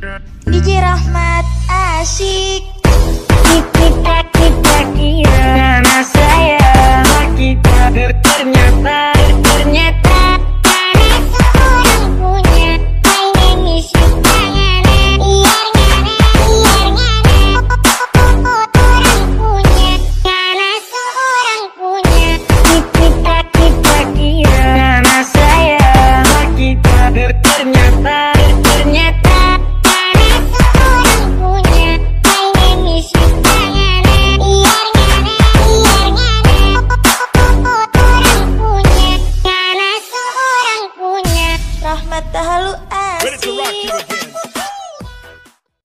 DJ Rahmat asik. Titik aktif lagi anak saya Kita ternyata Ternyata Karena seorang punya Pengen isi tangannya Biar ngana Biar ngana Orang punya Karena seorang punya Titik aktif lagi anak saya Kita ternyata ready to rock you again.